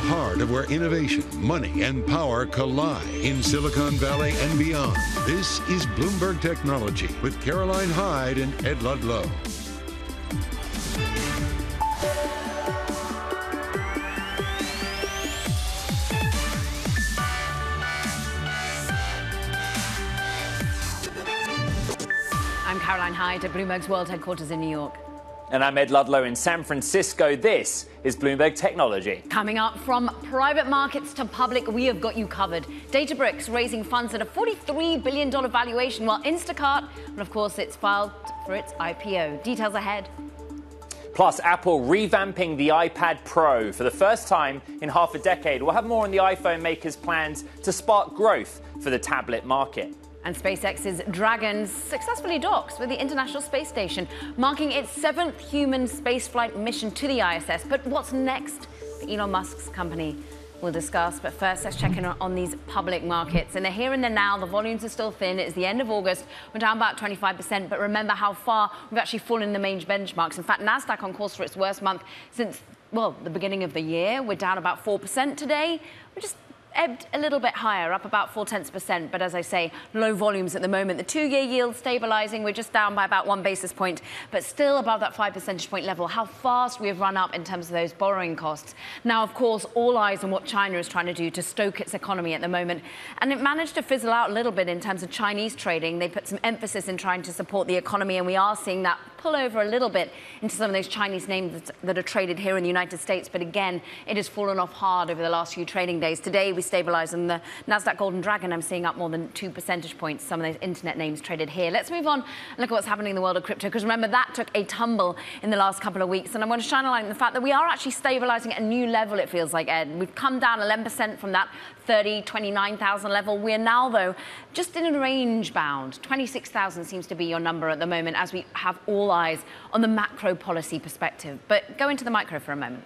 heart of where innovation, money, and power collide in Silicon Valley and beyond. This is Bloomberg Technology with Caroline Hyde and Ed Ludlow. I'm Caroline Hyde at Bloomberg's World Headquarters in New York. And I'm Ed Ludlow in San Francisco. This is Bloomberg Technology. Coming up from private markets to public, we have got you covered. Databricks raising funds at a $43 billion valuation, while Instacart, and of course, it's filed for its IPO. Details ahead. Plus, Apple revamping the iPad Pro for the first time in half a decade. We'll have more on the iPhone maker's plans to spark growth for the tablet market. And SpaceX's Dragon successfully docks with the International Space Station, marking its seventh human spaceflight mission to the ISS. But what's next for Elon Musk's company? We'll discuss. But first, let's check in on these public markets. And they're here and they're now, the volumes are still thin. It's the end of August. We're down about 25%. But remember how far we've actually fallen the main benchmarks. In fact, NASDAQ on course for its worst month since, well, the beginning of the year. We're down about 4% today. We're just ebbed a little bit higher, up about four tenths percent. But as I say, low volumes at the moment. The two-year yield stabilizing. We're just down by about one basis point, but still above that five percentage point level. How fast we have run up in terms of those borrowing costs. Now, of course, all eyes on what China is trying to do to stoke its economy at the moment, and it managed to fizzle out a little bit in terms of Chinese trading. They put some emphasis in trying to support the economy, and we are seeing that pull over a little bit into some of those Chinese names that are traded here in the United States. But again, it has fallen off hard over the last few trading days. Today, we stabilized on the Nasdaq Golden Dragon. I'm seeing up more than two percentage points. Some of those internet names traded here. Let's move on and look at what's happening in the world of crypto. Because remember, that took a tumble in the last couple of weeks. And I want to shine a light on the fact that we are actually stabilizing at a new level, it feels like, Ed. We've come down 11% from that 30, 29,000 level. We're now, though, just in a range bound. 26,000 seems to be your number at the moment as we have all eyes on the macro policy perspective. But go into the micro for a moment.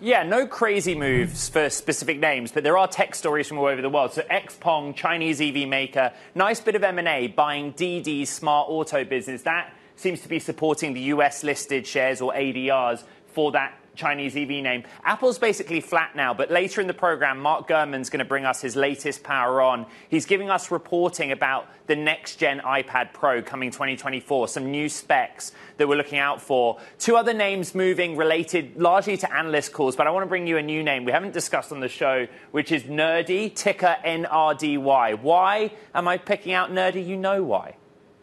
Yeah, no crazy moves for specific names, but there are tech stories from all over the world. So Xpeng, Chinese EV maker, nice bit of M&A, buying DiDi's smart auto business. That seems to be supporting the US listed shares or ADRs for that Chinese EV name. Apple's basically flat now, but later in the program, Mark Gurman's going to bring us his latest power on. He's giving us reporting about the next gen iPad Pro coming 2024, some new specs that we're looking out for. Two other names moving related largely to analyst calls, but I want to bring you a new name we haven't discussed on the show, which is Nerdy, ticker NRDY. Why am I picking out Nerdy? You know why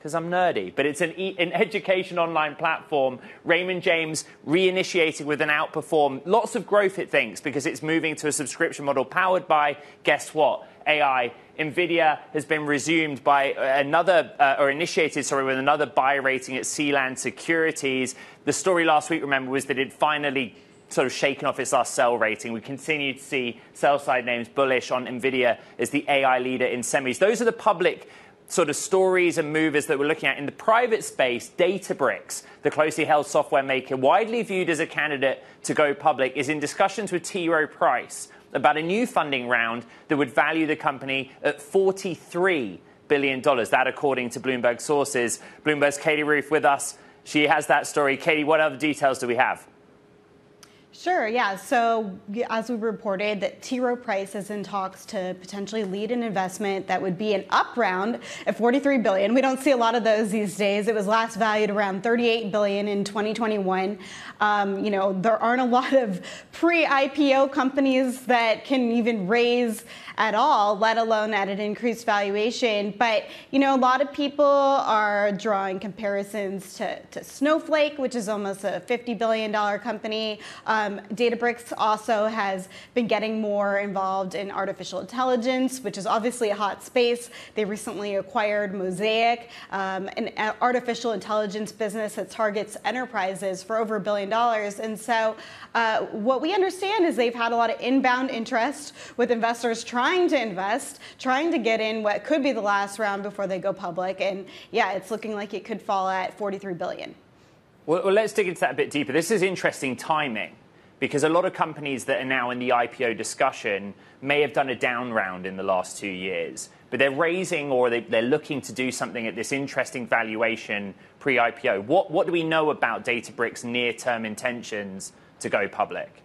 because I'm nerdy, but it's an, e- an education online platform. Raymond James reinitiating with an outperform. Lots of growth, it thinks, because it's moving to a subscription model powered by, guess what? AI. Nvidia has been resumed by another, uh, or initiated, sorry, with another buy rating at Sealand Securities. The story last week, remember, was that it finally sort of shaken off its last sell rating. We continue to see sell side names bullish on Nvidia as the AI leader in semis. Those are the public sort of stories and movers that we're looking at in the private space, Databricks, the closely held software maker, widely viewed as a candidate to go public, is in discussions with T. Rowe Price about a new funding round that would value the company at 43 billion dollars. That, according to Bloomberg sources. Bloomberg's Katie Roof with us. She has that story. Katie, what other details do we have? Sure, yeah. So, as we reported, that T. Rowe Price is in talks to potentially lead an investment that would be an up round at 43 billion. We don't see a lot of those these days. It was last valued around 38 billion in 2021. Um, you know, there aren't a lot of pre-IPO companies that can even raise at all, let alone at an increased valuation. But, you know, a lot of people are drawing comparisons to, to Snowflake, which is almost a $50 billion company. Um, Databricks also has been getting more involved in artificial intelligence, which is obviously a hot space. They recently acquired Mosaic, um, an artificial intelligence business that targets enterprises for over a billion dollars. And so uh, what we understand is they've had a lot of inbound interest with investors trying to invest, trying to get in what could be the last round before they go public. And yeah, it's looking like it could fall at 43 billion. Well, well let's dig into that a bit deeper. This is interesting timing because a lot of companies that are now in the IPO discussion may have done a down round in the last two years, but they're raising or they, are looking to do something at this interesting valuation pre IPO. What, what do we know about Databricks' near term intentions to go public?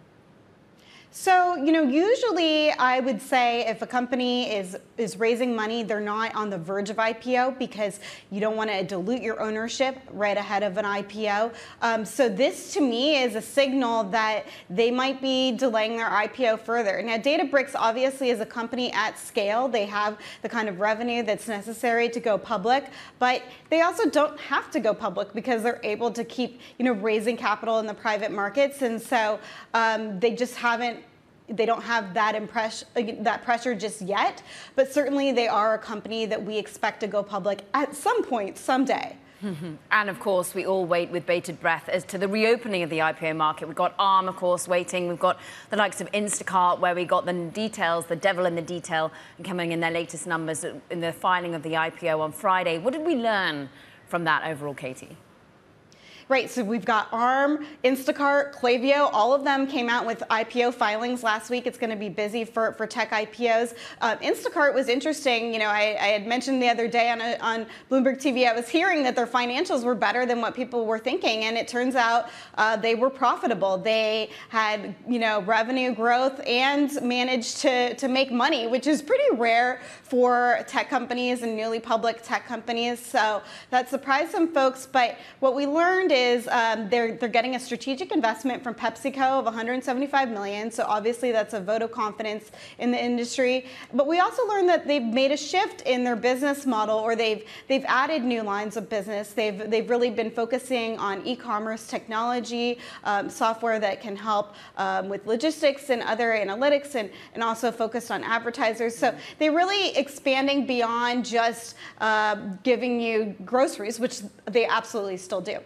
So, you know, usually I would say if a company is is raising money, they're not on the verge of IPO because you don't want to dilute your ownership right ahead of an IPO. Um, so this to me is a signal that they might be delaying their IPO further. Now, Databricks obviously is a company at scale. They have the kind of revenue that's necessary to go public, but they also don't have to go public because they're able to keep, you know, raising capital in the private markets, and so um, they just haven't they don't have that impress that pressure just yet, but certainly they are a company that we expect to go public at some point someday. Mm-hmm. And of course, we all wait with bated breath as to the reopening of the IPO market. We've got ARM, of course, waiting. We've got the likes of Instacart, where we got the details, the devil in the detail, coming in their latest numbers in the filing of the IPO on Friday. What did we learn from that overall, Katie? Right, so we've got ARM, Instacart, Klaviyo, all of them came out with IPO filings last week. It's going to be busy for, for tech IPOs. Uh, Instacart was interesting. You know, I, I, had mentioned the other day on, a, on Bloomberg TV, I was hearing that their financials were better than what people were thinking, and it turns out uh, they were profitable. They had, you know, revenue growth and managed to, to make money, which is pretty rare for tech companies and newly public tech companies. So that surprised some folks, but what we learned is is um, they're they're getting a strategic investment from PepsiCo of 175 million. So obviously that's a vote of confidence in the industry. But we also learned that they've made a shift in their business model, or they've they've added new lines of business. They've they've really been focusing on e-commerce technology, um, software that can help um, with logistics and other analytics, and and also focused on advertisers. So they're really expanding beyond just uh, giving you groceries, which they absolutely still do.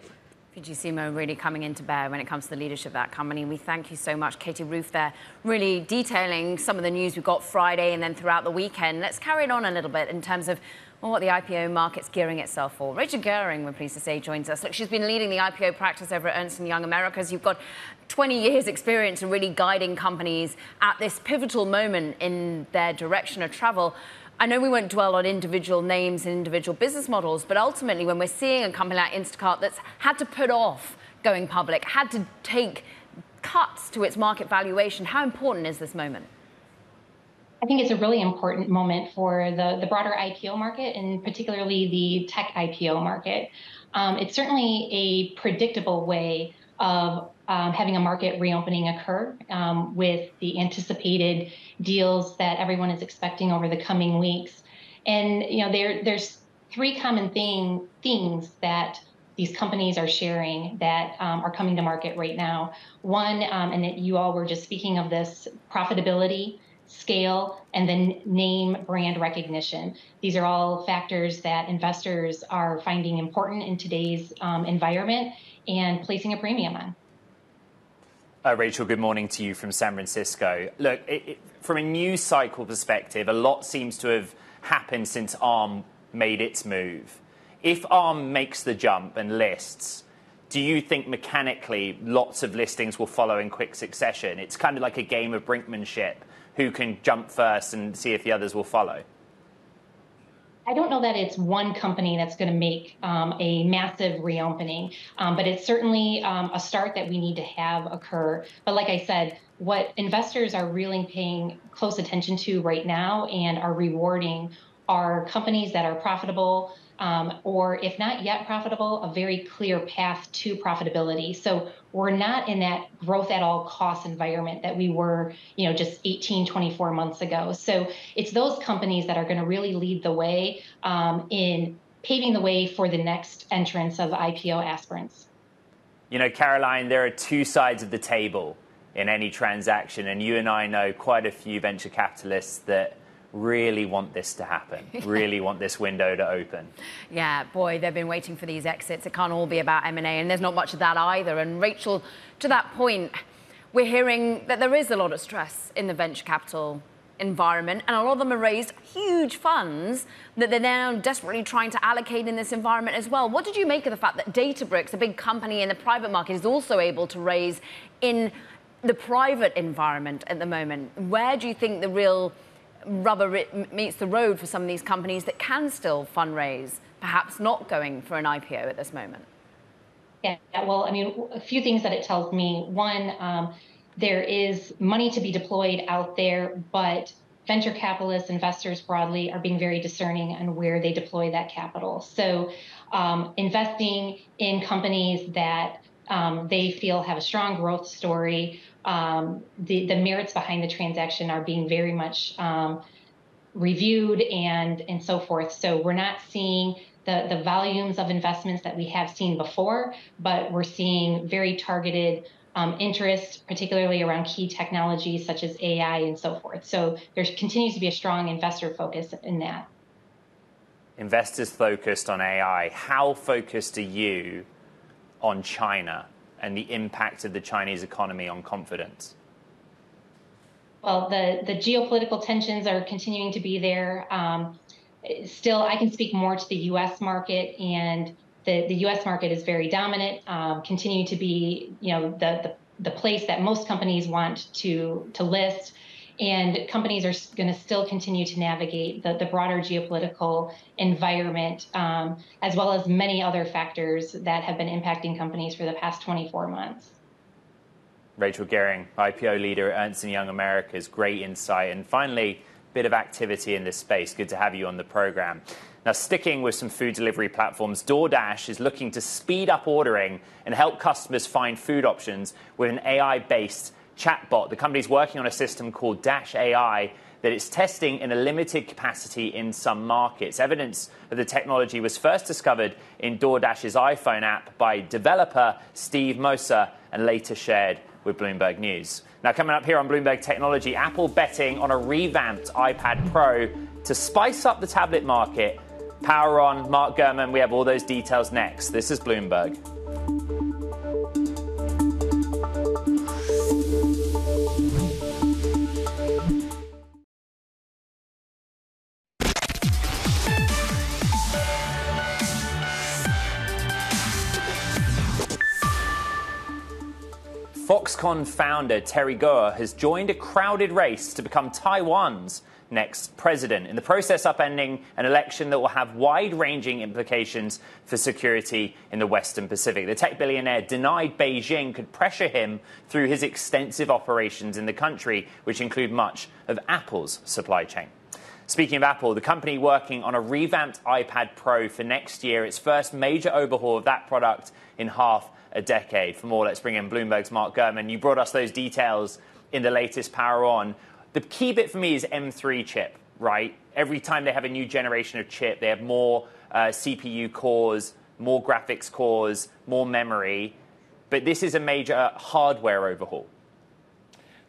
Fidji Simo really coming into bear when it comes to the leadership of that company. We thank you so much, Katie Roof, there, really detailing some of the news we got Friday and then throughout the weekend. Let's carry it on a little bit in terms of well, what the IPO market's gearing itself for. Rachel Gerring, we're pleased to say, joins us. Look, she's been leading the IPO practice over at Ernst & Young Americas. You've got 20 years experience in really guiding companies at this pivotal moment in their direction of travel. I know we won't dwell on individual names and individual business models, but ultimately, when we're seeing a company like Instacart that's had to put off going public, had to take cuts to its market valuation, how important is this moment? I think it's a really important moment for the, the broader IPO market and particularly the tech IPO market. Um, it's certainly a predictable way of um, having a market reopening occur um, with the anticipated deals that everyone is expecting over the coming weeks. And you know, there there's three common thing themes that these companies are sharing that um, are coming to market right now. One, um, and that you all were just speaking of this profitability, scale, and then name brand recognition. These are all factors that investors are finding important in today's um, environment and placing a premium on. Uh, Rachel, good morning to you from San Francisco. Look, it, from a news cycle perspective, a lot seems to have happened since ARM made its move. If ARM makes the jump and lists, do you think mechanically lots of listings will follow in quick succession? It's kind of like a game of brinkmanship who can jump first and see if the others will follow. I don't know that it's one company that's going to make um, a massive reopening, um, but it's certainly um, a start that we need to have occur. But like I said, what investors are really paying close attention to right now and are rewarding are companies that are profitable, um, or if not yet profitable, a very clear path to profitability. So we're not in that growth at all cost environment that we were, you know, just 18, 24 months ago. So it's those companies that are going to really lead the way um, in paving the way for the next entrance of IPO aspirants. You know, Caroline, there are two sides of the table in any transaction, and you and I know quite a few venture capitalists that really want this to happen, really want this window to open. Yeah, boy, they've been waiting for these exits. It can't all be about M&A, and there's not much of that either. And Rachel, to that point, we're hearing that there is a lot of stress in the venture capital environment, and a lot of them have raised huge funds that they're now desperately trying to allocate in this environment as well. What did you make of the fact that Databricks, a big company in the private market, is also able to raise in the private environment at the moment? Where do you think the real rubber meets the road for some of these companies that can still fundraise, perhaps not going for an IPO at this moment? Yeah, well, I mean, a few things that it tells me. One, um, there is money to be deployed out there, but venture capitalists, investors broadly, are being very discerning on where they deploy that capital. So, um, investing in companies that um, they feel have a strong growth story, um, the, the merits behind the transaction are being very much um, reviewed and and so forth. So we're not seeing the, the volumes of investments that we have seen before, but we're seeing very targeted um, interest, particularly around key technologies such as AI and so forth. So there continues to be a strong investor focus in that. Investors focused on AI. How focused are you on China and the impact of the Chinese economy on confidence? Well, the, the geopolitical tensions are continuing to be there. Um, still, I can speak more to the U.S. market, and the, the U.S. market is very dominant, um, continue to be, you know, the, the the place that most companies want to to list and companies are going to still continue to navigate the, the broader geopolitical environment um, as well as many other factors that have been impacting companies for the past 24 months rachel gerring ipo leader at ernst & young americas great insight and finally a bit of activity in this space. Good to have you on the program. Now, sticking with some food delivery platforms, DoorDash is looking to speed up ordering and help customers find food options with an AI based chatbot. The company is working on a system called Dash AI that it's testing in a limited capacity in some markets. Evidence of the technology was first discovered in DoorDash's iPhone app by developer Steve Moser and later shared with Bloomberg News. Now, coming up here on Bloomberg Technology, Apple betting on a revamped iPad Pro to spice up the tablet market. Power on, Mark Gurman. We have all those details next. This is Bloomberg. Foxconn founder Terry Gou has joined a crowded race to become Taiwan's next president, in the process upending an election that will have wide ranging implications for security in the Western Pacific. The tech billionaire denied Beijing could pressure him through his extensive operations in the country, which include much of Apple's supply chain. Speaking of Apple, the company working on a revamped iPad Pro for next year, its first major overhaul of that product in half a decade. For more, let's bring in Bloomberg's Mark Gurman. You brought us those details in the latest Power On. The key bit for me is M3 chip, right? Every time they have a new generation of chip, they have more uh, CPU cores, more graphics cores, more memory. But this is a major hardware overhaul.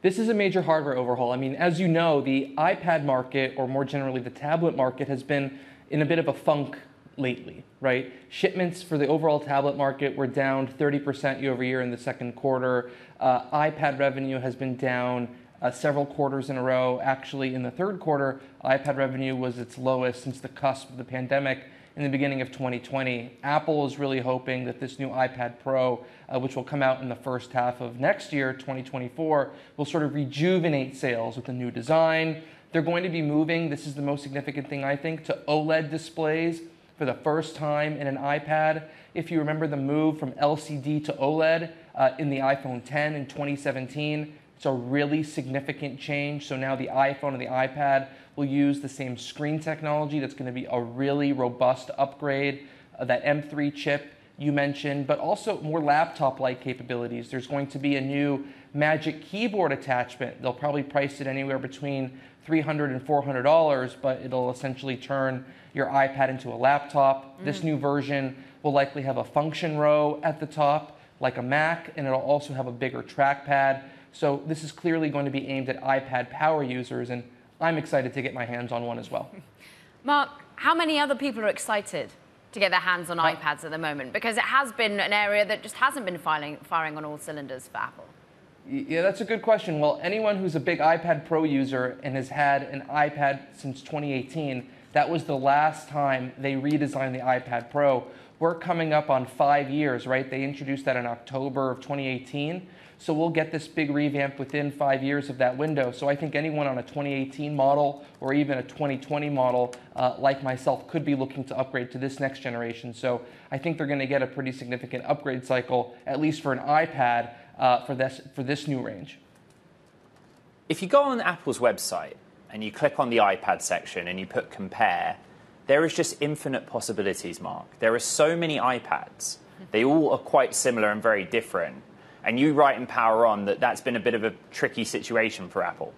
This is a major hardware overhaul. I mean, as you know, the iPad market, or more generally the tablet market, has been in a bit of a funk lately, right? Shipments for the overall tablet market were down 30% year over year in the second quarter. Uh, iPad revenue has been down uh, several quarters in a row. Actually, in the third quarter, iPad revenue was its lowest since the cusp of the pandemic in the beginning of 2020. Apple is really hoping that this new iPad Pro, uh, which will come out in the first half of next year, 2024, will sort of rejuvenate sales with a new design. They're going to be moving, this is the most significant thing I think, to OLED displays for the first time in an iPad. If you remember the move from LCD to OLED uh, in the iPhone 10 in 2017, it's a really significant change. So now the iPhone and the iPad will use the same screen technology. That's going to be a really robust upgrade. Uh, that M3 chip you mentioned, but also more laptop like capabilities. There's going to be a new Magic Keyboard attachment. They'll probably price it anywhere between $300 and $400, but it'll essentially turn your iPad into a laptop. Mm. This new version will likely have a function row at the top, like a Mac, and it'll also have a bigger trackpad. So this is clearly going to be aimed at iPad power users, and I'm excited to get my hands on one as well. Mark, how many other people are excited to get their hands on iPads at the moment? Because it has been an area that just hasn't been firing, firing on all cylinders for Apple. Yeah, that's a good question. Well, anyone who's a big iPad Pro user and has had an iPad since 2018, that was the last time they redesigned the iPad Pro. We're coming up on five years, right? They introduced that in October of 2018. So we'll get this big revamp within five years of that window. So I think anyone on a 2018 model or even a 2020 model, uh, like myself, could be looking to upgrade to this next generation. So I think they're going to get a pretty significant upgrade cycle, at least for an iPad, uh, for this for this new range. if you go on Apple's website and you click on the iPad section and you put compare, there is just infinite possibilities, Mark. There are so many iPads. They all are quite similar and very different. And you write in Power On that that's been a bit of a tricky situation for Apple.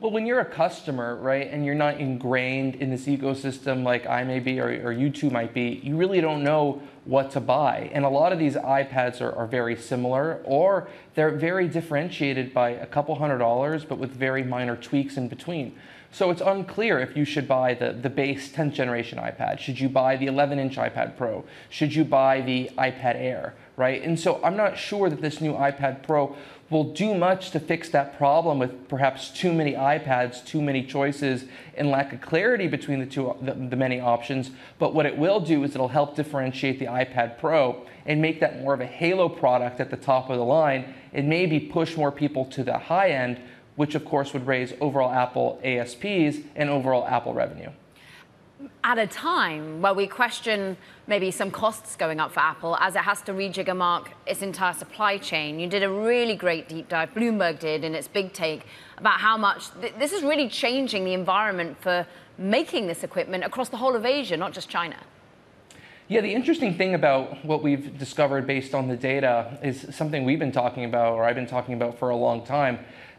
Well, when you're a customer, right, and you're not ingrained in this ecosystem like I may be or, or you two might be, you really don't know what to buy. And a lot of these iPads are, are very similar or they're very differentiated by a couple hundred dollars, but with very minor tweaks in between. So it's unclear if you should buy the, the base 10th generation iPad. Should you buy the 11 inch iPad Pro? Should you buy the iPad Air, right? And so I'm not sure that this new iPad Pro will do much to fix that problem with perhaps too many iPads, too many choices, and lack of clarity between the two the, the, many options. But what it will do is it'll help differentiate the iPad Pro and make that more of a halo product at the top of the line and maybe push more people to the high end, which of course would raise overall Apple ASPs and overall Apple revenue at a time where we question maybe some costs going up for Apple as it has to rejigger mark its entire supply chain. You did a really great deep dive, Bloomberg did in its big take, about how much th- this is really changing the environment for making this equipment across the whole of Asia, not just China. Yeah, the interesting thing about what we've discovered based on the data is something we've been talking about, or I've been talking about for a long time.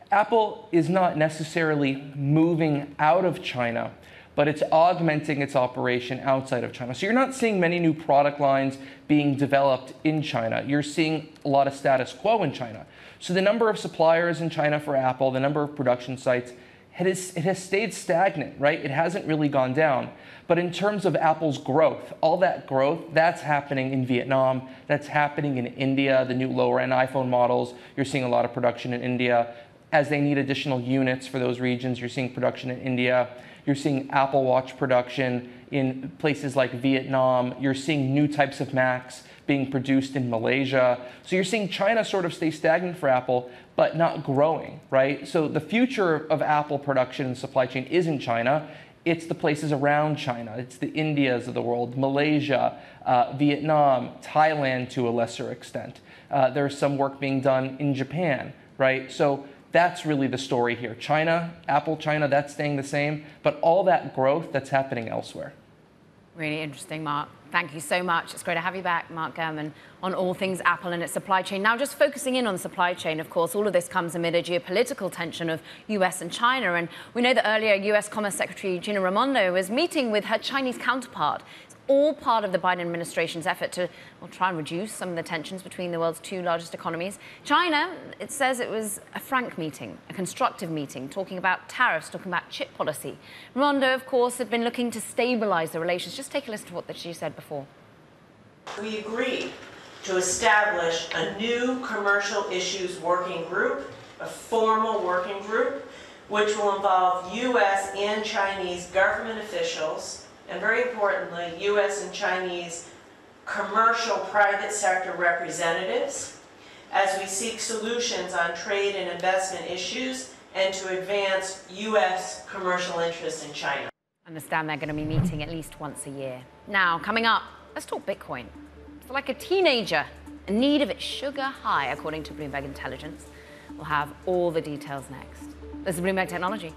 Apple is not necessarily moving out of China but it's augmenting its operation outside of China. So you're not seeing many new product lines being developed in China. You're seeing a lot of status quo in China. So the number of suppliers in China for Apple, the number of production sites, it has, it has stayed stagnant, right? It hasn't really gone down. But in terms of Apple's growth, all that growth, that's happening in Vietnam, that's happening in India, the new lower end iPhone models. You're seeing a lot of production in India. As they need additional units for those regions, you're seeing production in India. You're seeing Apple Watch production in places like Vietnam. You're seeing new types of Macs being produced in Malaysia. So you're seeing China sort of stay stagnant for Apple, but not growing, right? So the future of Apple production and supply chain is in China. It's the places around China. It's the Indias of the world, Malaysia, uh, Vietnam, Thailand to a lesser extent. Uh, there's some work being done in Japan, right? So that's really the story here. China, Apple China, that's staying the same, but all that growth that's happening elsewhere. Really interesting, Mark. Thank you so much. It's great to have you back, Mark Gurman, on all things Apple and its supply chain. Now, just focusing in on supply chain, of course, all of this comes amid a geopolitical tension of US and China. And we know that earlier US Commerce Secretary Gina Raimondo was meeting with her Chinese counterpart all part of the Biden administration's effort to well, try and reduce some of the tensions between the world's two largest economies. China, it says it was a frank meeting, a constructive meeting, talking about tariffs, talking about chip policy. Raimondo, of course, had been looking to stabilize the relations. Just take a listen to what she said before. We agreed to establish a new commercial issues working group, a formal working group, which will involve U.S. and Chinese government officials, and very importantly, U.S. and Chinese commercial private sector representatives as we seek solutions on trade and investment issues and to advance U.S. commercial interests in China. understand they're going to be meeting at least once a year. Now, coming up, let's talk Bitcoin. It's like a teenager in need of its sugar high, according to Bloomberg Intelligence. We'll have all the details next. This is Bloomberg Technology.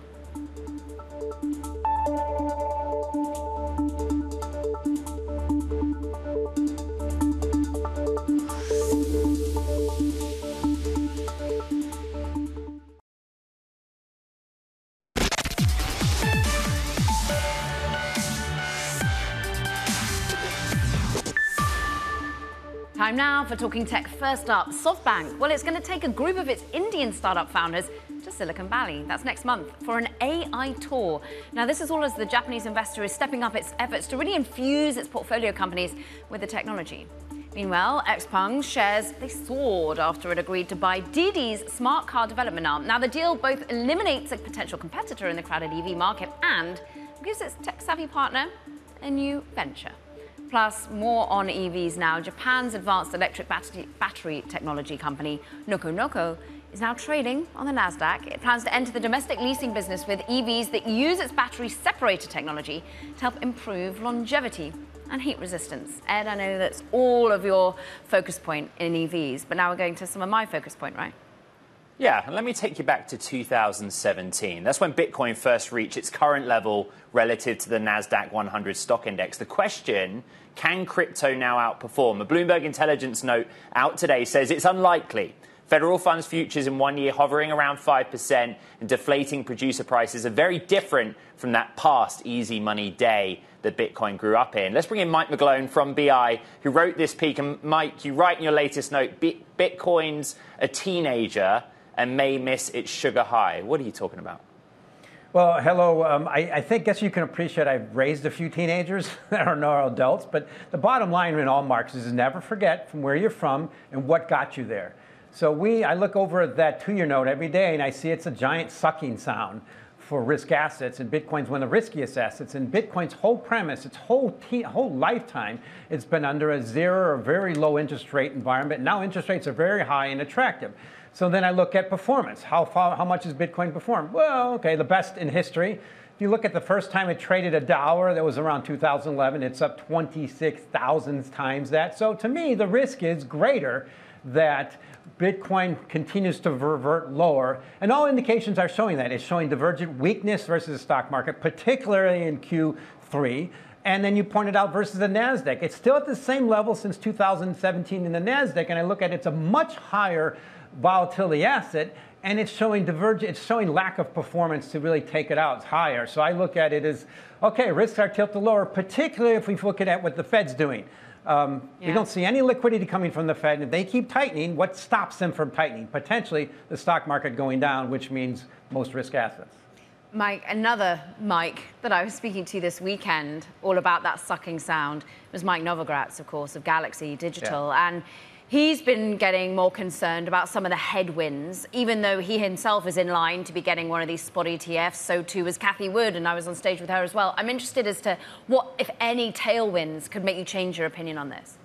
Time now for Talking Tech. First up, SoftBank. Well, it's going to take a group of its Indian startup founders to Silicon Valley. That's next month for an AI tour. Now, this is all as the Japanese investor is stepping up its efforts to really infuse its portfolio companies with the technology. Meanwhile, XPeng shares they soared after it agreed to buy Didi's smart car development arm. Now, the deal both eliminates a potential competitor in the crowded EV market and gives its tech-savvy partner a new venture. Plus, more on EVs now. Japan's advanced electric battery, battery technology company, noco-noco, is now trading on the Nasdaq. It plans to enter the domestic leasing business with EVs that use its battery separator technology to help improve longevity and heat resistance. Ed, I know that's all of your focus point in EVs, but now we're going to some of my focus point, right? Yeah, and let me take you back to 2017. That's when Bitcoin first reached its current level relative to the NASDAQ 100 stock index. The question can crypto now outperform? A Bloomberg intelligence note out today says it's unlikely. Federal funds futures in one year hovering around 5% and deflating producer prices are very different from that past easy money day that Bitcoin grew up in. Let's bring in Mike McGlone from BI, who wrote this piece. And Mike, you write in your latest note Bitcoin's a teenager and may miss its sugar high. What are you talking about? Well, hello. Um, I, I, think, guess you can appreciate I've raised a few teenagers that are now adults, but the bottom line in all markets is never forget from where you're from and what got you there. So we, I look over at that two-year note every day and I see it's a giant sucking sound for risk assets, and Bitcoin's one of the riskiest assets. And Bitcoin's whole premise, its whole whole lifetime, it's been under a zero or very low interest rate environment. Now interest rates are very high and attractive. So then I look at performance. How far, how much has Bitcoin performed? Well, okay, the best in history. If you look at the first time it traded a dollar, that was around 2011. It's up 26,000 times that. So to me, the risk is greater that Bitcoin continues to revert lower. And all indications are showing that. It's showing divergent weakness versus the stock market, particularly in Q3. And then you pointed out versus the NASDAQ. It's still at the same level since 2017 in the NASDAQ. And I look at it, it's a much higher volatility asset. And it's showing divergent, it's showing lack of performance to really take it out it's higher. So I look at it as, okay, risks are tilted lower, particularly if we look at what the Fed's doing. Um, yeah. We don't see any liquidity coming from the Fed. And if they keep tightening, what stops them from tightening? Potentially the stock market going down, which means most risk assets. Mike, another Mike that I was speaking to this weekend, all about that sucking sound, was Mike Novogratz, of course, of Galaxy Digital. Yeah. And He's been getting more concerned about some of the headwinds, even though he himself is in line to be getting one of these spot ETFs. So too was Cathie Wood, and I was on stage with her as well. I'm interested as to what, if any, tailwinds could make you change your opinion on this.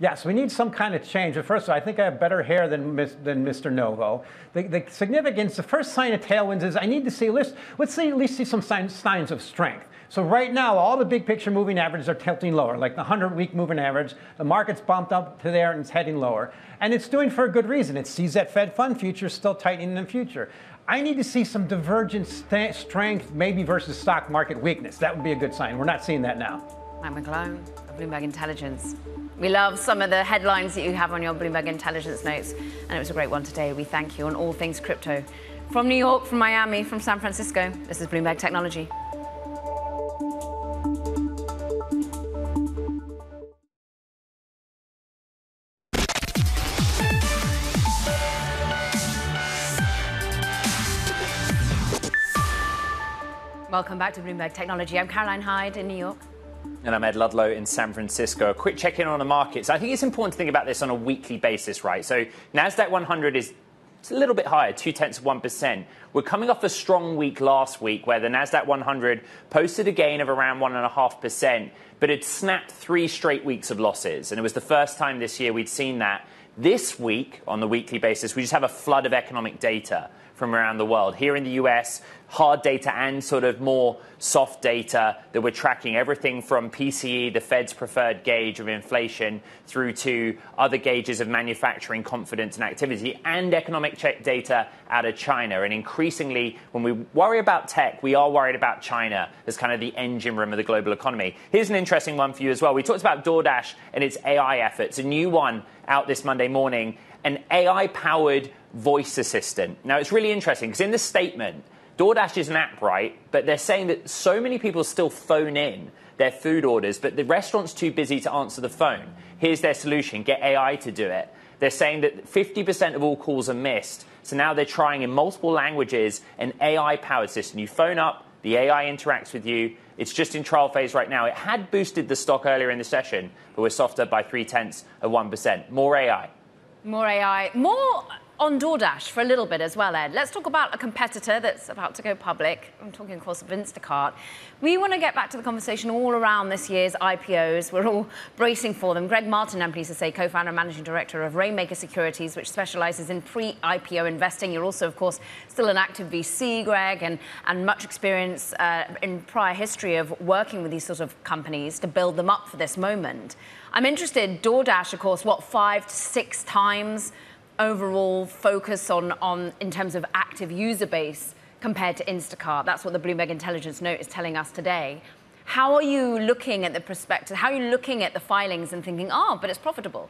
Yes, we need some kind of change. But first of all, I think I have better hair than, than Mr. Novo. The, the, significance, the first sign of tailwinds is I need to see, let's, let's see, at least see some signs, signs of strength. So right now, all the big picture moving averages are tilting lower, like the 100-week moving average. The market's bumped up to there and it's heading lower. And it's doing for a good reason. It sees that Fed fund future still tightening in the future. I need to see some divergent st strength, maybe versus stock market weakness. That would be a good sign. We're not seeing that now. Mike McGlone of Bloomberg Intelligence. We love some of the headlines that you have on your Bloomberg Intelligence notes, and it was a great one today. We thank you on all things crypto. From New York, from Miami, from San Francisco, this is Bloomberg Technology. Welcome back to Bloomberg Technology. I'm Caroline Hyde in New York. And I'm Ed Ludlow in San Francisco. A quick check in on the markets. I think it's important to think about this on a weekly basis, right? So, NASDAQ 100 is it's a little bit higher, two tenths of 1%. We're coming off a strong week last week where the NASDAQ 100 posted a gain of around 1.5%, but it snapped three straight weeks of losses. And it was the first time this year we'd seen that. This week, on the weekly basis, we just have a flood of economic data from around the world. Here in the US, hard data and sort of more soft data that we're tracking everything from PCE, the Fed's preferred gauge of inflation, through to other gauges of manufacturing confidence and activity, and economic data out of China. And increasingly, when we worry about tech, we are worried about China as kind of the engine room of the global economy. Here's an interesting one for you as well. We talked about DoorDash and its AI efforts. A new one out this Monday morning, an AI powered voice assistant. Now, it's really interesting because in the statement, DoorDash is an app, right? But they're saying that so many people still phone in their food orders, but the restaurant's too busy to answer the phone. Here's their solution get AI to do it. They're saying that 50% of all calls are missed. So now they're trying in multiple languages an AI powered system. You phone up, the AI interacts with you. It's just in trial phase right now. It had boosted the stock earlier in the session, but we're softer by three tenths of 1%. More AI. More AI. More on DoorDash for a little bit as well, Ed. Let's talk about a competitor that's about to go public. I'm talking, of course, of Instacart. We want to get back to the conversation all around this year's IPOs. We're all bracing for them. Greg Martin, I'm pleased to say, co-founder and managing director of Rainmaker Securities, which specializes in pre-IPO investing. You're also, of course, still an active VC, Greg, and, and much experience uh, in prior history of working with these sort of companies to build them up for this moment. I'm interested, DoorDash, of course, what, five to six times overall focus on, on in terms of active user base compared to Instacart. That's what the Bloomberg Intelligence Note is telling us today. How are you looking at the prospectus? How are you looking at the filings and thinking, oh, but it's profitable?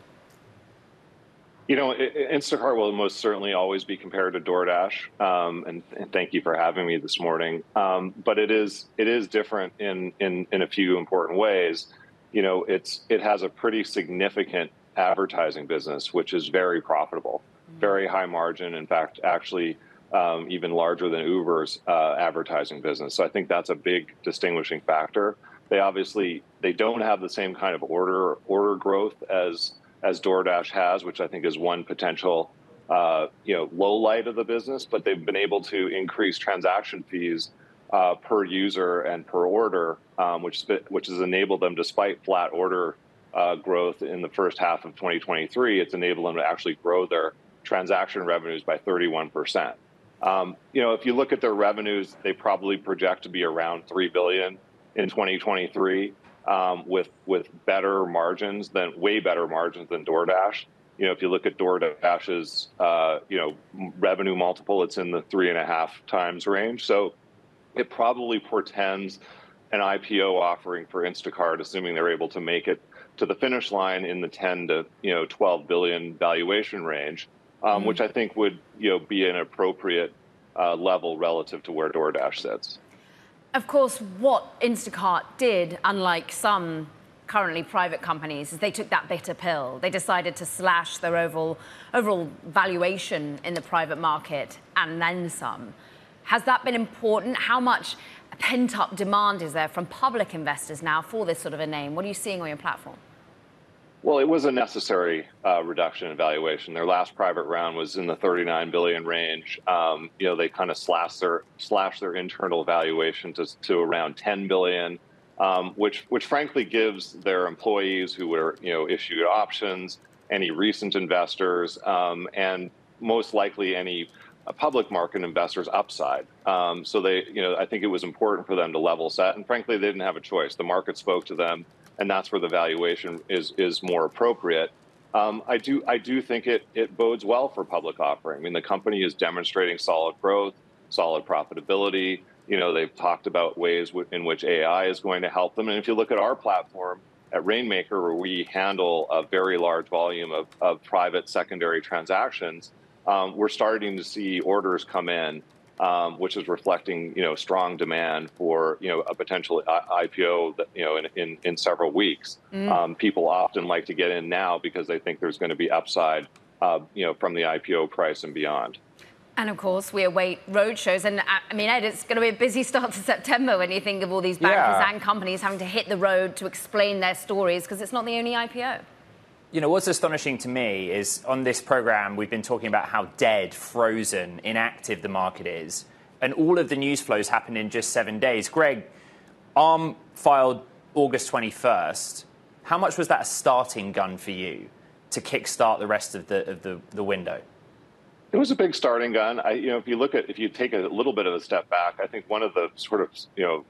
You know, Instacart will most certainly always be compared to DoorDash, um, and, and, thank you for having me this morning. Um, but it is it is different in, in in a few important ways. You know, it's it has a pretty significant advertising business, which is very profitable, mm-hmm. very high margin. In fact, actually, um, even larger than Uber's uh, advertising business. So I think that's a big distinguishing factor. They obviously they don't have the same kind of order order growth as as DoorDash has, which I think is one potential uh, you know low light of the business. But they've been able to increase transaction fees uh, per user and per order, um, which which has enabled them, despite flat order uh, growth in the first half of 2023, it's enabled them to actually grow their transaction revenues by 31 percent. Um, you know, if you look at their revenues, they probably project to be around three billion in 2023 um, with with better margins than way better margins than DoorDash. You know, if you look at DoorDash's uh, you know revenue multiple, it's in the three and a half times range. So it probably portends an IPO offering for Instacart, assuming they're able to make it to the finish line in the 10 to you know 12 billion valuation range, um, mm-hmm. which I think would you know be an appropriate uh, level relative to where DoorDash sits. Of course, what Instacart did, unlike some currently private companies, is they took that bitter pill. They decided to slash their overall, overall valuation in the private market and then some. Has that been important? How much pent up demand is there from public investors now for this sort of a name? What are you seeing on your platform? Well, it was a necessary uh, reduction in valuation. Their last private round was in the 39 billion range. Um, you know, they kind of slashed their slashed their internal valuation to, to around 10 billion, um, which which frankly gives their employees who were you know issued options, any recent investors, um, and most likely any public market investors upside. Um, so they, you know, I think it was important for them to level set, and frankly, they didn't have a choice. The market spoke to them and that's where the valuation is is more appropriate. Um, I do I do think it it bodes well for public offering. I mean, the company is demonstrating solid growth, solid profitability. You know, they've talked about ways in which AI is going to help them. And if you look at our platform at Rainmaker, where we handle a very large volume of, of private secondary transactions, um, we're starting to see orders come in um, which is reflecting you know strong demand for you know a potential IPO that, you know in, in, in several weeks. Mm. Um, people often like to get in now because they think there's going to be upside uh, you know from the IPO price and beyond. And of course, we await roadshows. And uh, I mean, Ed, it's going to be a busy start to September when you think of all these bankers yeah. and companies having to hit the road to explain their stories because it's not the only IPO you know, what's astonishing to me is on this program, we've been talking about how dead, frozen, inactive the market is. And all of the news flows happened in just seven days. Greg, ARM filed August 21st. How much was that a starting gun for you to kickstart the rest of the, of the, the window? It was a big starting gun. I, you know, if you look at, if you take a little bit of a step back, I think one of the sort of, you know,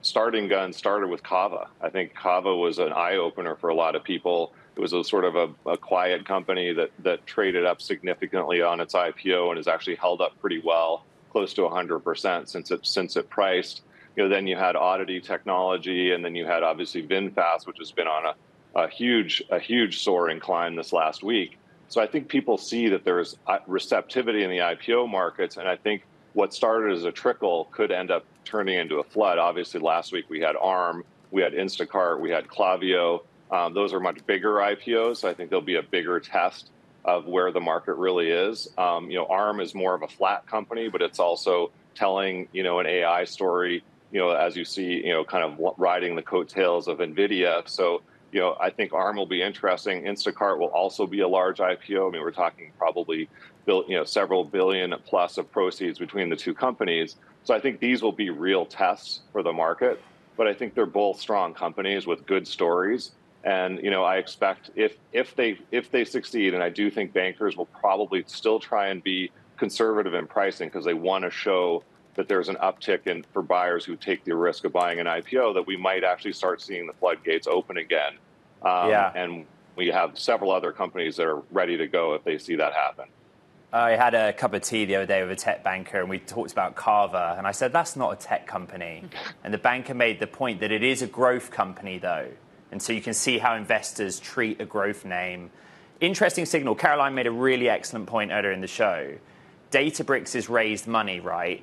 starting guns started with Cava. I think Cava was an eye opener for a lot of people it was a sort of a, a, quiet company that that traded up significantly on its IPO and has actually held up pretty well, close to 100% since it since it priced. You know, then you had Oddity Technology, and then you had obviously VinFast, which has been on a, a huge a huge soaring climb this last week. So I think people see that there's uh, receptivity in the IPO markets, and I think what started as a trickle could end up turning into a flood. Obviously, last week we had ARM, we had Instacart, we had Klaviyo um, those are much bigger IPOs. So I think there'll be a bigger test of where the market really is. Um, you know, ARM is more of a flat company, but it's also telling you know an AI story. You know, as you see, you know, kind of riding the coattails of Nvidia. So you know, I think ARM will be interesting. Instacart will also be a large IPO. I mean, we're talking probably, you know, several billion plus of proceeds between the two companies. So I think these will be real tests for the market. But I think they're both strong companies with good stories. And you know, I expect if if they if they succeed, and I do think bankers will probably still try and be conservative in pricing because they want to show that there's an uptick in for buyers who take the risk of buying an IPO that we might actually start seeing the floodgates open again. Um, yeah. And we have several other companies that are ready to go if they see that happen. I had a cup of tea the other day with a tech banker, and we talked about Cava, and I said that's not a tech company, and the banker made the point that it is a growth company though, and so you can see how investors treat a growth name. Interesting signal. Caroline made a really excellent point earlier in the show. Databricks has raised money, right?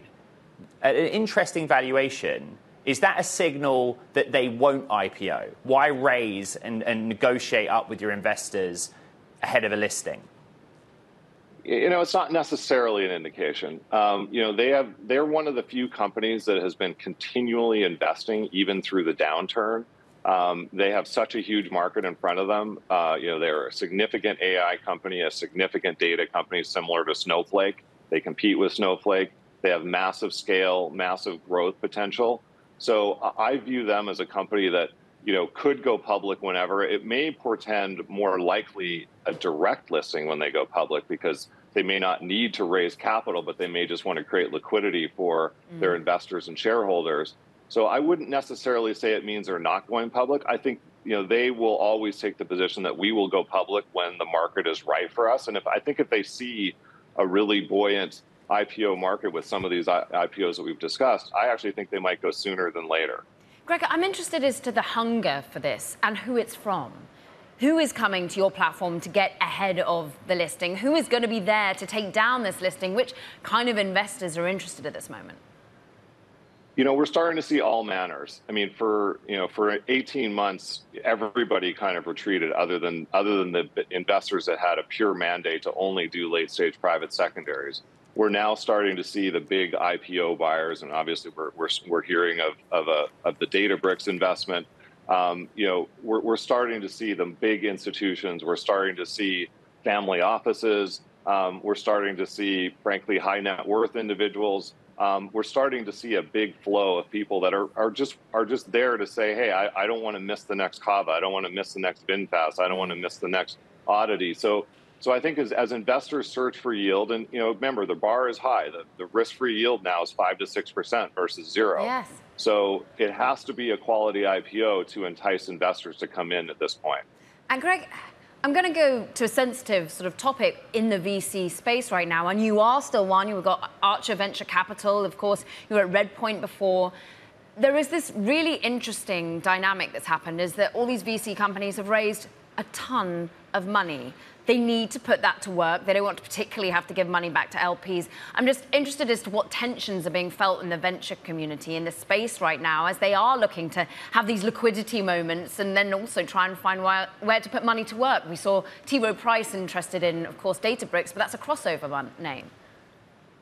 At an interesting valuation. Is that a signal that they won't IPO? Why raise and, and negotiate up with your investors ahead of a listing? You know, it's not necessarily an indication. Um, you know, they have they're one of the few companies that has been continually investing even through the downturn. Um, they have such a huge market in front of them. Uh, you know, they're a significant AI company, a significant data company similar to Snowflake. They compete with Snowflake. They have massive scale, massive growth potential. So I view them as a company that you know could go public whenever. It may portend more likely a direct listing when they go public because they may not need to raise capital, but they may just want to create liquidity for mm. their investors and shareholders. So I wouldn't necessarily say it means they're not going public. I think you know they will always take the position that we will go public when the market is right for us. And if I think if they see a really buoyant IPO market with some of these IPOs that we've discussed, I actually think they might go sooner than later. Greg, I'm interested as to the hunger for this and who it's from. Who is coming to your platform to get ahead of the listing? Who is going to be there to take down this listing? Which kind of investors are interested at this moment? You know, we're starting to see all manners. I mean, for you know, for 18 months, everybody kind of retreated, other than other than the investors that had a pure mandate to only do late stage private secondaries we're now starting to see the big IPO buyers, and obviously we're, we're, we're hearing of, of, a, of the Databricks investment. Um, you know, we're, we're starting to see the big institutions. We're starting to see family offices. Um, we're starting to see, frankly, high net worth individuals. Um, we're starting to see a big flow of people that are, are just are just there to say, hey, I, I don't want to miss the next Cava. I don't want to miss the next VinFast. I don't want to miss the next oddity. So so I think as, as investors search for yield, and you know, remember the bar is high. The, the risk-free yield now is five to six percent versus zero. Yes. So it has to be a quality IPO to entice investors to come in at this point. And Greg, I'm going to go to a sensitive sort of topic in the VC space right now, and you are still one. You've got Archer Venture Capital, of course. You were at Redpoint before. There is this really interesting dynamic that's happened: is that all these VC companies have raised a ton of money. They need to put that to work. They don't want to particularly have to give money back to LPs. I'm just interested as to what tensions are being felt in the venture community in the space right now as they are looking to have these liquidity moments and then also try and find where, where to put money to work. We saw T. Rowe Price interested in, of course, Databricks, but that's a crossover name.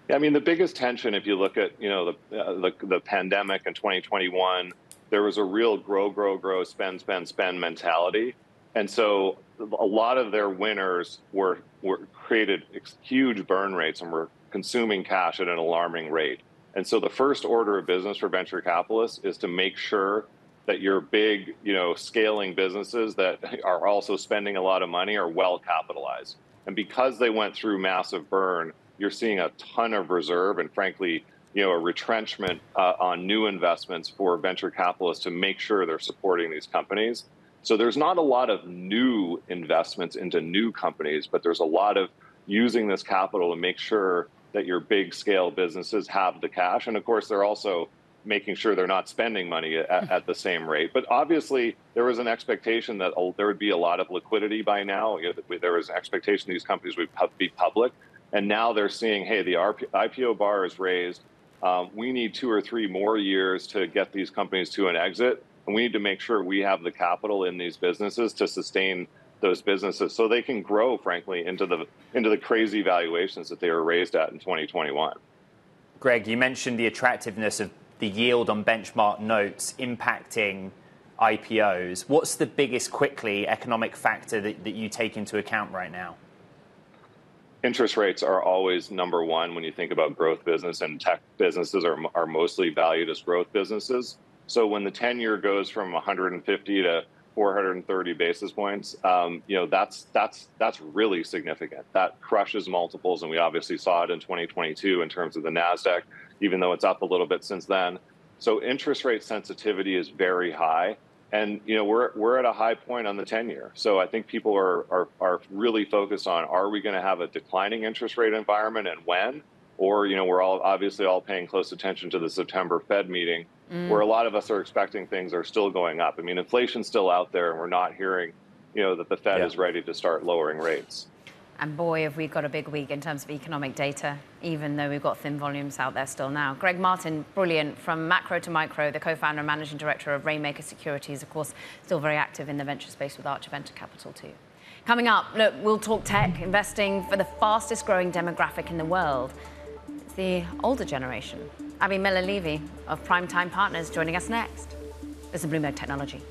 Yeah, I mean, the biggest tension, if you look at, you know, the, uh, the, the pandemic in 2021, there was a real grow, grow, grow, spend, spend, spend mentality. And so a lot of their winners were, were created huge burn rates and were consuming cash at an alarming rate. And so the first order of business for venture capitalists is to make sure that your big, you know, scaling businesses that are also spending a lot of money are well capitalized. And because they went through massive burn, you're seeing a ton of reserve and frankly, you know, a retrenchment uh, on new investments for venture capitalists to make sure they're supporting these companies. So there's not a lot of new investments into new companies, but there's a lot of using this capital to make sure that your big scale businesses have the cash. And of course, they're also making sure they're not spending money at, at the same rate. But obviously, there was an expectation that there would be a lot of liquidity by now. There was an expectation these companies would be public. And now they're seeing, hey, the IPO bar is raised. Um, we need two or three more years to get these companies to an exit. And we need to make sure we have the capital in these businesses to sustain those businesses so they can grow, frankly, into the into the crazy valuations that they were raised at in 2021. Greg, you mentioned the attractiveness of the yield on benchmark notes impacting IPOs. What's the biggest, quickly, economic factor that, that you take into account right now? Interest rates are always number one when you think about growth business, and tech businesses are, are mostly valued as growth businesses. So when the 10 year goes from 150 to 430 basis points, um, you know that's that's that's really significant. That crushes multiples, and we obviously saw it in 2022 in terms of the Nasdaq, even though it's up a little bit since then. So interest rate sensitivity is very high. And you know we're we're at a high point on the 10 year. So I think people are are, are really focused on are we going to have a declining interest rate environment and when? Or you know we're all obviously all paying close attention to the September Fed meeting, mm. where a lot of us are expecting things are still going up. I mean inflation's still out there, and we're not hearing you know that the Fed yeah. is ready to start lowering rates. And boy, have we got a big week in terms of economic data, even though we've got thin volumes out there still now. Greg Martin, brilliant, from macro to micro, the co-founder and managing director of Rainmaker Securities, of course, still very active in the venture space with Archer Venture Capital too. Coming up, look, we'll talk tech, investing for the fastest growing demographic in the world. It's the older generation. Abby Miller Levy of Primetime Partners joining us next. This is Bloomberg Technology.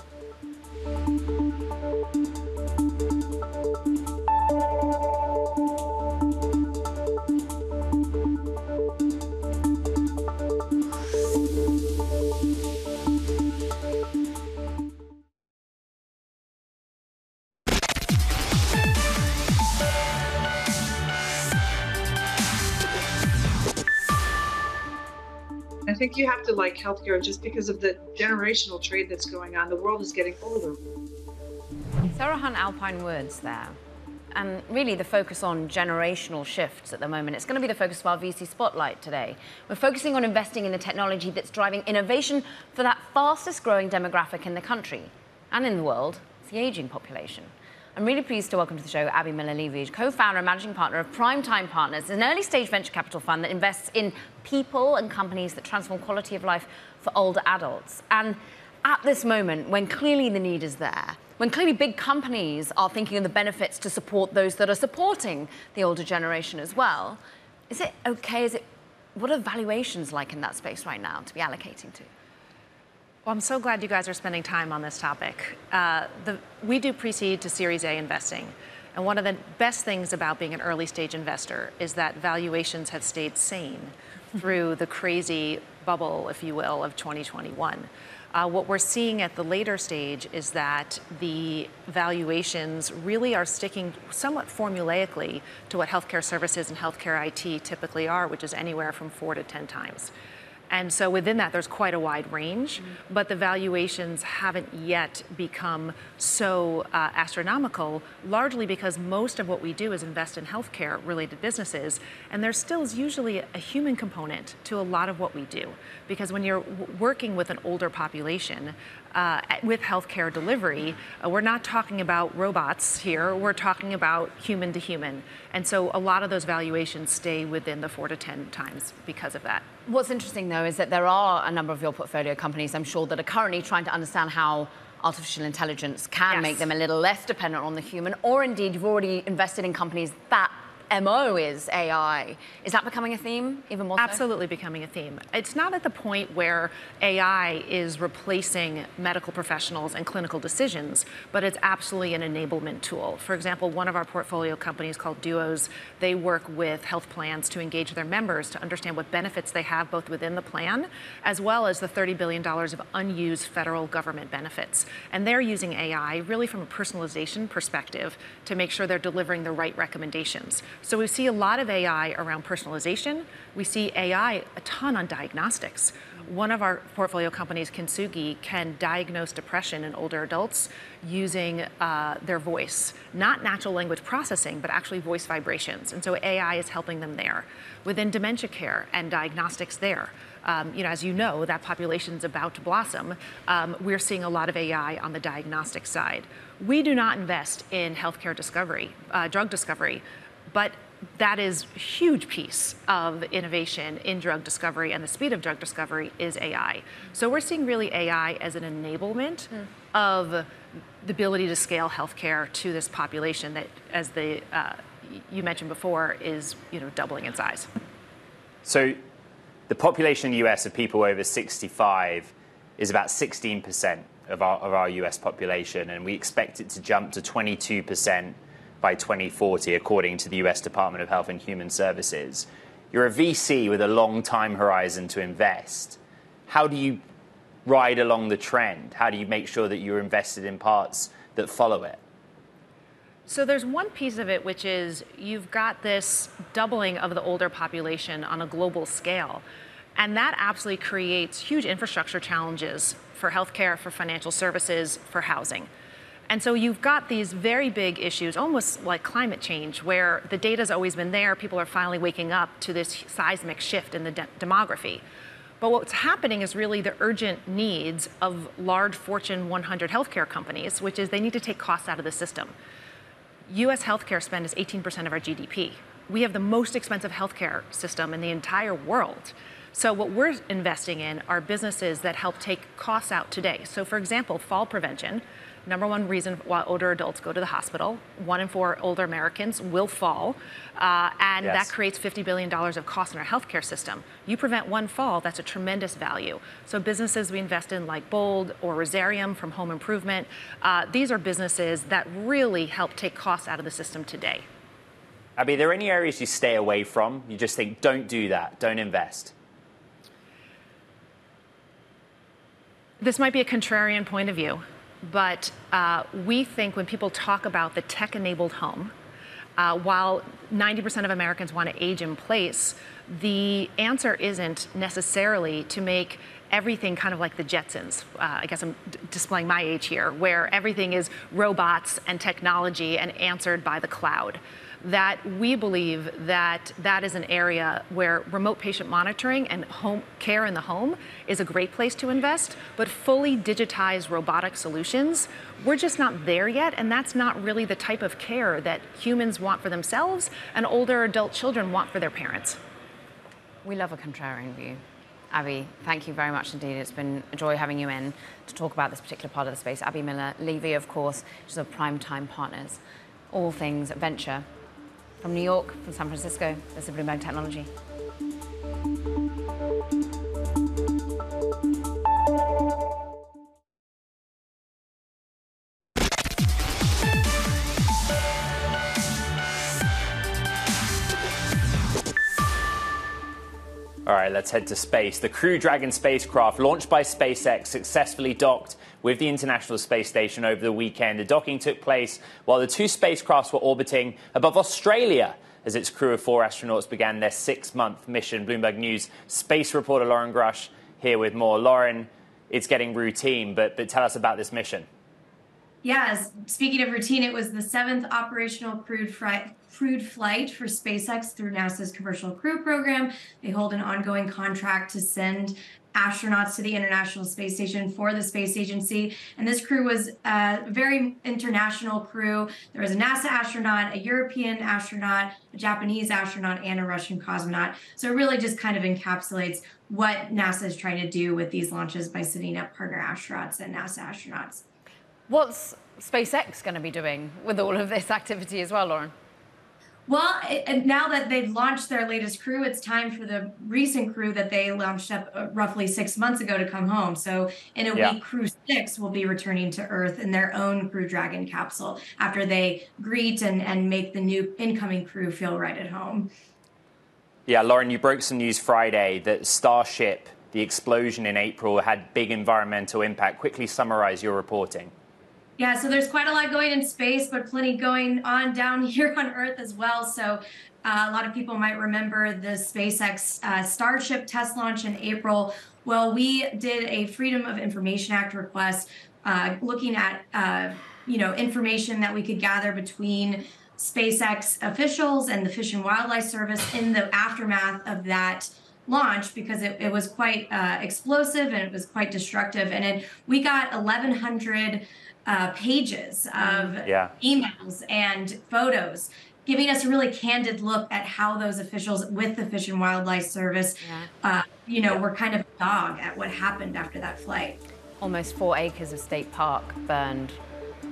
Think you have to like healthcare just because of the generational trade that's going on. The world is getting older. Sarah Hunt Alpine Woods there. And really, the focus on generational shifts at the moment. It's going to be the focus of our VC Spotlight today. We're focusing on investing in the technology that's driving innovation for that fastest growing demographic in the country and in the world, it's the aging population. I'm really pleased to welcome to the show Abby Miller Levy, co founder and managing partner of Primetime Partners, an early stage venture capital fund that invests in people and companies that transform quality of life for older adults. And at this moment, when clearly the need is there, when clearly big companies are thinking of the benefits to support those that are supporting the older generation as well, is it okay? Is it, what are valuations like in that space right now to be allocating to? Well, I'm so glad you guys are spending time on this topic. Uh, the, we do pre-seed to Series A investing. And one of the best things about being an early stage investor is that valuations have stayed sane through the crazy bubble, if you will, of 2021. Uh, what we're seeing at the later stage is that the valuations really are sticking somewhat formulaically to what healthcare services and healthcare IT typically are, which is anywhere from four to 10 times. And so within that, there's quite a wide range, mm-hmm. but the valuations haven't yet become so uh, astronomical, largely because most of what we do is invest in healthcare related businesses. And there still is usually a human component to a lot of what we do. Because when you're working with an older population, uh, with healthcare delivery, uh, we're not talking about robots here, we're talking about human to human. And so a lot of those valuations stay within the four to 10 times because of that. What's interesting though is that there are a number of your portfolio companies, I'm sure, that are currently trying to understand how artificial intelligence can yes. make them a little less dependent on the human, or indeed you've already invested in companies that MO is AI. Is that becoming a theme even more? Absolutely so? becoming a theme. It's not at the point where AI is replacing medical professionals and clinical decisions, but it's absolutely an enablement tool. For example, one of our portfolio companies called Duos, they work with health plans to engage their members to understand what benefits they have both within the plan as well as the $30 billion of unused federal government benefits. And they're using AI really from a personalization perspective to make sure they're delivering the right recommendations. So we see a lot of AI around personalization. We see AI a ton on diagnostics. One of our portfolio companies, Kintsugi, can diagnose depression in older adults using uh, their voice, not natural language processing, but actually voice vibrations. And so AI is helping them there. Within dementia care and diagnostics there, um, you know, as you know, that population is about to blossom. Um, we're seeing a lot of AI on the diagnostic side. We do not invest in healthcare discovery, uh, drug discovery. But that is a huge piece of innovation in drug discovery and the speed of drug discovery is AI. So we're seeing really AI as an enablement mm. of the ability to scale healthcare to this population that, as the uh, you mentioned before, is you know doubling in size. So the population in the US of people over 65 is about 16% of our, of our US population, and we expect it to jump to 22% by 2040, according to the US Department of Health and Human Services. You're a VC with a long time horizon to invest. How do you ride along the trend? How do you make sure that you're invested in parts that follow it? So there's one piece of it, which is you've got this doubling of the older population on a global scale. And that absolutely creates huge infrastructure challenges for healthcare, for financial services, for housing. And so you've got these very big issues, almost like climate change, where the data's always been there. People are finally waking up to this seismic shift in the de- demography. But what's happening is really the urgent needs of large Fortune 100 healthcare companies, which is they need to take costs out of the system. US healthcare spend is 18% of our GDP. We have the most expensive healthcare system in the entire world. So, what we're investing in are businesses that help take costs out today. So, for example, fall prevention number one reason why older adults go to the hospital. One in four older Americans will fall, uh, and yes. that creates $50 billion of cost in our healthcare system. You prevent one fall, that's a tremendous value. So businesses we invest in like Bold or Rosarium from Home Improvement, uh, these are businesses that really help take costs out of the system today. Abby, are there any areas you stay away from? You just think, don't do that, don't invest? This might be a contrarian point of view. But uh, we think when people talk about the tech enabled home, uh, while 90% of Americans want to age in place, the answer isn't necessarily to make everything kind of like the Jetsons. Uh, I guess I'm displaying my age here, where everything is robots and technology and answered by the cloud that we believe that that is an area where remote patient monitoring and home care in the home is a great place to invest, but fully digitized robotic solutions, we're just not there yet, and that's not really the type of care that humans want for themselves and older adult children want for their parents. We love a contrarian view. Abby, thank you very much indeed. It's been a joy having you in to talk about this particular part of the space. Abby Miller Levy, of course, she's a Primetime Partners. All things venture from New York, from San Francisco, this is Bloomberg Technology. Right, let's head to space. The Crew Dragon spacecraft, launched by SpaceX, successfully docked with the International Space Station over the weekend. The docking took place while the two spacecrafts were orbiting above Australia as its crew of four astronauts began their six month mission. Bloomberg News space reporter Lauren Grush here with more. Lauren, it's getting routine, but, but tell us about this mission. Yeah, speaking of routine, it was the seventh operational crewed, fri- crewed flight for SpaceX through NASA's Commercial Crew Program. They hold an ongoing contract to send astronauts to the International Space Station for the space agency. And this crew was a very international crew. There was a NASA astronaut, a European astronaut, a Japanese astronaut, and a Russian cosmonaut. So it really just kind of encapsulates what NASA is trying to do with these launches by sending up partner astronauts and NASA astronauts. What's SpaceX going to be doing with all of this activity as well, Lauren? Well, it, now that they've launched their latest crew, it's time for the recent crew that they launched up uh, roughly six months ago to come home. So, in a yeah. week, Crew Six will be returning to Earth in their own Crew Dragon capsule after they greet and, and make the new incoming crew feel right at home. Yeah, Lauren, you broke some news Friday that Starship, the explosion in April, had big environmental impact. Quickly summarize your reporting. Yeah, so there's quite a lot going in space, but plenty going on down here on Earth as well. So uh, a lot of people might remember the SpaceX uh, Starship test launch in April. Well, we did a Freedom of Information Act request uh, looking at uh, you know information that we could gather between SpaceX officials and the Fish and Wildlife Service in the aftermath of that launch because it, it was quite uh, explosive and it was quite destructive. And it, we got 1,100 uh, pages of yeah. emails and photos giving us a really candid look at how those officials with the Fish and Wildlife Service, yeah. uh, you know, yeah. were kind of dog at what happened after that flight. Almost four acres of state park burned.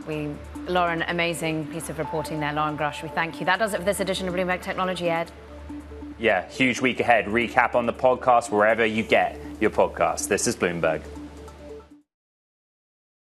We, Lauren, amazing piece of reporting there, Lauren Grush. We thank you. That does it for this edition of Bloomberg Technology, Ed. Yeah, huge week ahead. Recap on the podcast wherever you get your podcast. This is Bloomberg.